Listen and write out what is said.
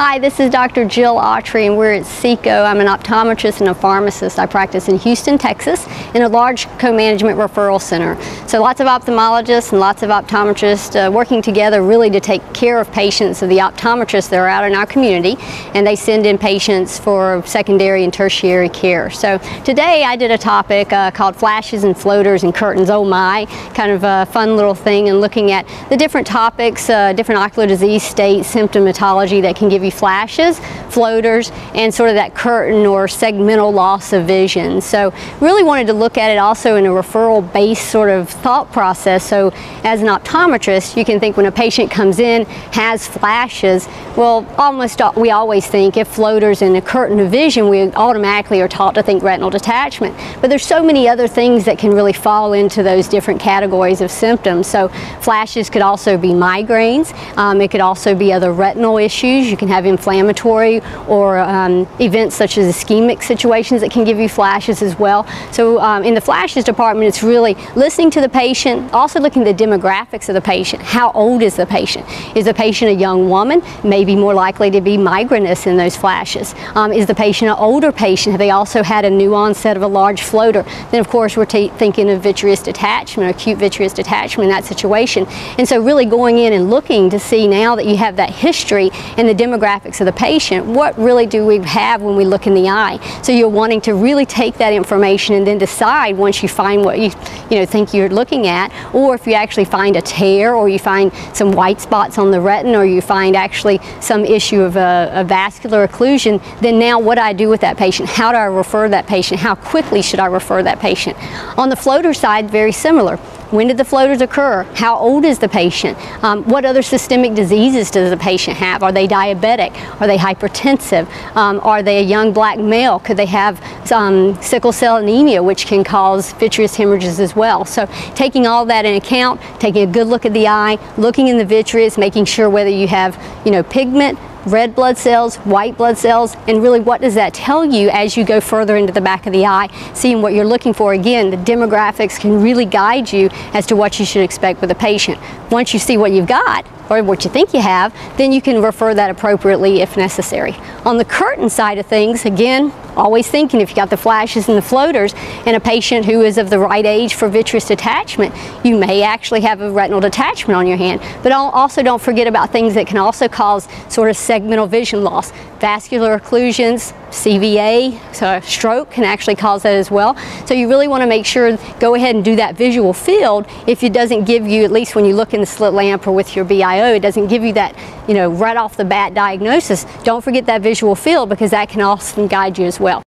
Hi, this is Dr. Jill Autry and we're at Seco. I'm an optometrist and a pharmacist. I practice in Houston, Texas in a large co-management referral center. So lots of ophthalmologists and lots of optometrists uh, working together really to take care of patients of the optometrists that are out in our community and they send in patients for secondary and tertiary care. So today I did a topic uh, called flashes and floaters and curtains, oh my, kind of a fun little thing and looking at the different topics, uh, different ocular disease states, symptomatology that can give you flashes, floaters, and sort of that curtain or segmental loss of vision. So really wanted to look at it also in a referral based sort of thought process. So as an optometrist, you can think when a patient comes in, has flashes, well, almost we always think if floaters and a curtain of vision, we automatically are taught to think retinal detachment. But there's so many other things that can really fall into those different categories of symptoms. So flashes could also be migraines. Um, it could also be other retinal issues. You can have inflammatory or um, events such as ischemic situations that can give you flashes as well. So um, in the flashes department, it's really listening to the patient, also looking at the demographics of the patient. How old is the patient? Is the patient a young woman? Maybe more likely to be migrainous in those flashes. Um, is the patient an older patient? Have they also had a new onset of a large floater? Then of course we're thinking of vitreous detachment, acute vitreous detachment in that situation. And so really going in and looking to see now that you have that history and the demographics demographics of the patient, what really do we have when we look in the eye? So you're wanting to really take that information and then decide once you find what you, you know, think you're looking at, or if you actually find a tear or you find some white spots on the retina or you find actually some issue of a, a vascular occlusion, then now what do I do with that patient? How do I refer that patient? How quickly should I refer that patient? On the floater side, very similar. When did the floaters occur? How old is the patient? Um, what other systemic diseases does the patient have? Are they diabetic? Are they hypertensive? Um, are they a young black male? Could they have um, sickle cell anemia, which can cause vitreous hemorrhages as well? So taking all that in account, taking a good look at the eye, looking in the vitreous, making sure whether you have, you know, pigment, red blood cells, white blood cells, and really what does that tell you as you go further into the back of the eye, seeing what you're looking for. Again, the demographics can really guide you as to what you should expect with a patient. Once you see what you've got, or what you think you have, then you can refer that appropriately if necessary. On the curtain side of things, again, always thinking if you got the flashes and the floaters and a patient who is of the right age for vitreous detachment, you may actually have a retinal detachment on your hand. But also don't forget about things that can also cause sort of segmental vision loss. Vascular occlusions, CVA, so stroke can actually cause that as well. So you really want to make sure, go ahead and do that visual field if it doesn't give you, at least when you look in the slit lamp or with your BIO, it doesn't give you that, you know, right off the bat diagnosis. Don't forget that visual field because that can often guide you as well.